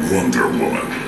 Wonder Woman.